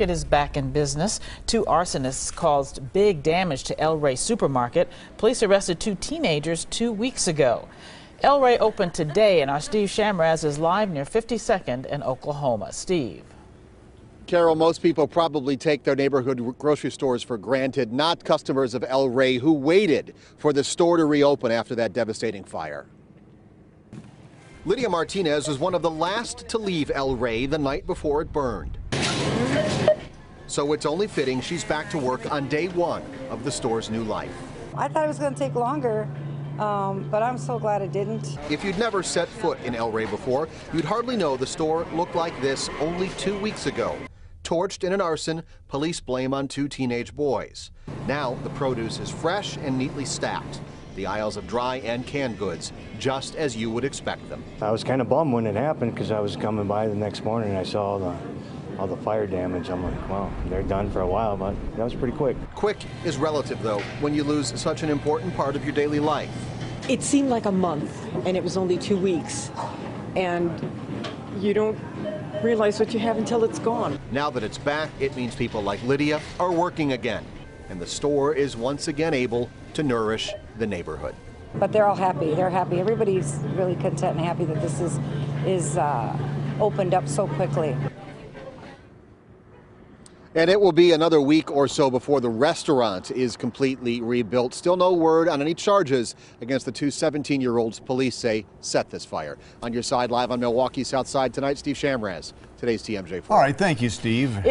It is back in business. Two arsonists caused big damage to El Rey Supermarket. Police arrested two teenagers two weeks ago. El Rey opened today, and our Steve Chamraz is live near 52nd in Oklahoma. Steve. Carol, most people probably take their neighborhood grocery stores for granted, not customers of El Rey who waited for the store to reopen after that devastating fire. Lydia Martinez was one of the last to leave El Rey the night before it burned. So it's only fitting she's back to work on day one of the store's new life. I thought it was going to take longer, um, but I'm so glad it didn't. If you'd never set foot in El Rey before, you'd hardly know the store looked like this only two weeks ago. Torched in an arson, police blame on two teenage boys. Now the produce is fresh and neatly stacked. The aisles of dry and canned goods, just as you would expect them. I was kind of bummed when it happened because I was coming by the next morning and I saw the all the fire damage. I'm like, well, they're done for a while, but that was pretty quick. Quick is relative, though, when you lose such an important part of your daily life. It seemed like a month, and it was only two weeks. And you don't realize what you have until it's gone. Now that it's back, it means people like Lydia are working again, and the store is once again able to nourish the neighborhood. But they're all happy. They're happy. Everybody's really content and happy that this is is uh, opened up so quickly. And it will be another week or so before the restaurant is completely rebuilt. Still no word on any charges against the two 17 year olds police say set this fire. On your side, live on Milwaukee's South Side tonight, Steve Chamraz, today's TMJ4. All right, thank you, Steve. It